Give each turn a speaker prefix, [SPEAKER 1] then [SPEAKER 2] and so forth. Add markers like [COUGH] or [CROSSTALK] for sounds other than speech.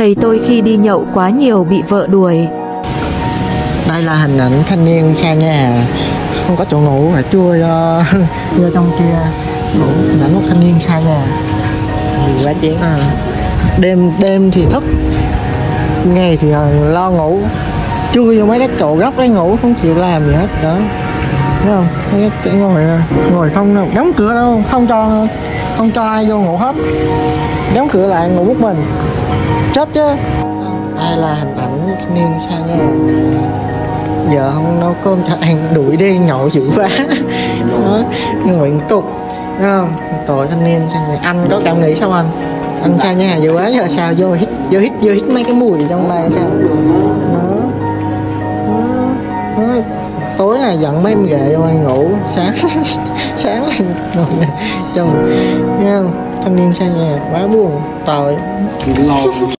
[SPEAKER 1] Khầy tôi khi đi nhậu quá nhiều bị vợ đuổi.
[SPEAKER 2] đây là hình ảnh thanh niên xa nhà. Không có chỗ ngủ phải chui vô trong kia. Ngủ hình ảnh một thanh niên xa nhà.
[SPEAKER 3] Quá chứ
[SPEAKER 2] à, đêm đêm thì thức ngày thì lo ngủ. Chui vô mấy cái chỗ góc đấy ngủ không chịu làm gì hết đó thấy không? Thấy cái ngồi à, ngồi không đóng cửa đâu, không cho không cho ai vô ngủ hết. Đóng cửa lại ngủ một mình. Chết chứ. Ai là hình ảnh thanh niên xa nhà giờ không nấu cơm cho ăn đuổi đi, nhậu dữ quá. Đó nguyện tục không? Tội thanh niên sao nhà anh có cảm nghĩ sao anh? Anh xa nhà dữ quá giờ sao? Vô hít vô hít vô hít mấy cái mùi trong đây sao? Tối này giận mấy em ghệ vô ăn ngủ, sáng [LAUGHS] sáng ngồi trong, nghe không? Thanh niên xa nhà, quá buồn, tội.